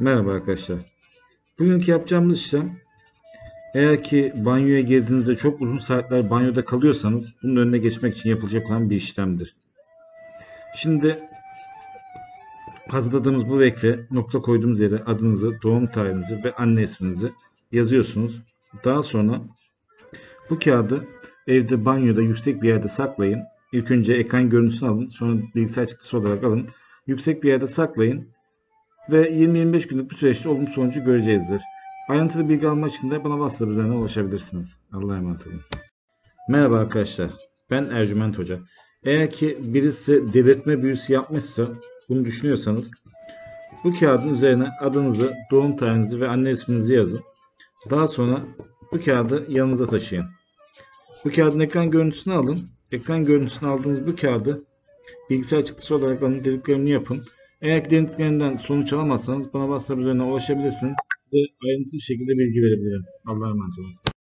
Merhaba arkadaşlar. Bugünkü yapacağımız işlem eğer ki banyoya girdiğinizde çok uzun saatler banyoda kalıyorsanız bunun önüne geçmek için yapılacak olan bir işlemdir. Şimdi hazırladığımız bu vekfe nokta koyduğumuz yere adınızı, doğum tarihinizi ve anne isminizi yazıyorsunuz. Daha sonra bu kağıdı evde banyoda yüksek bir yerde saklayın. İlk önce ekran görüntüsünü alın. Sonra bilgisayar çıktısı olarak alın. Yüksek bir yerde saklayın ve 20-25 günlük bir süreçte olumlu sonucu göreceğizdir. Ayrıntılı bilgi almak için de bana WhatsApp üzerinden ulaşabilirsiniz. Allah'a emanet olun. Merhaba arkadaşlar. Ben Ercüment Hoca. Eğer ki birisi delirtme büyüsü yapmışsa bunu düşünüyorsanız bu kağıdın üzerine adınızı, doğum tarihinizi ve anne isminizi yazın. Daha sonra bu kağıdı yanınıza taşıyın. Bu kağıdın ekran görüntüsünü alın. Ekran görüntüsünü aldığınız bu kağıdı bilgisayar çıktısı olarak alın dediklerimi yapın. Eğer ki denediklerinden sonuç alamazsanız bana WhatsApp üzerinden ulaşabilirsiniz. Size ayrıntılı şekilde bilgi verebilirim. Allah'a emanet olun.